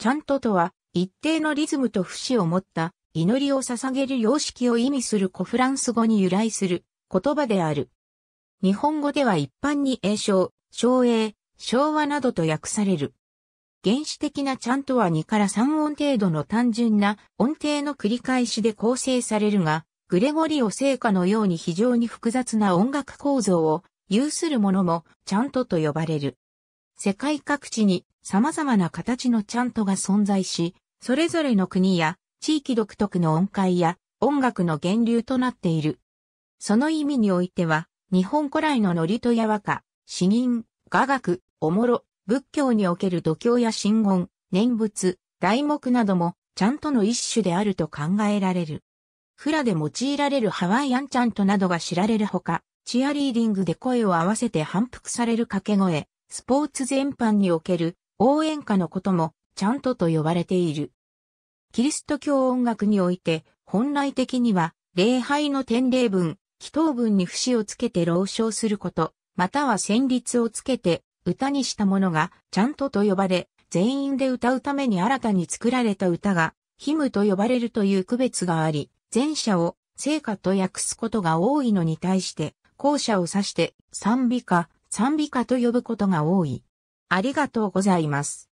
ちゃんととは、一定のリズムと節を持った祈りを捧げる様式を意味する古フランス語に由来する言葉である。日本語では一般に栄唱、昭栄、昭和などと訳される。原始的なちゃんとは2から3音程度の単純な音程の繰り返しで構成されるが、グレゴリオ聖歌のように非常に複雑な音楽構造を有するものもちゃんとと呼ばれる。世界各地に様々な形のチャントが存在し、それぞれの国や地域独特の音階や音楽の源流となっている。その意味においては、日本古来のノリとや和歌、詩吟、雅楽、おもろ、仏教における度胸や神言、念仏、題目なども、ちゃんとの一種であると考えられる。フラで用いられるハワイアンチャントなどが知られるほか、チアリーディングで声を合わせて反復される掛け声、スポーツ全般における応援歌のこともちゃんとと呼ばれている。キリスト教音楽において本来的には礼拝の典礼文、祈祷文に節をつけて朗唱すること、または旋律をつけて歌にしたものがちゃんとと呼ばれ、全員で歌うために新たに作られた歌がヒムと呼ばれるという区別があり、前者を聖歌と訳すことが多いのに対して、後者を指して賛美歌、賛美歌と呼ぶことが多い。ありがとうございます。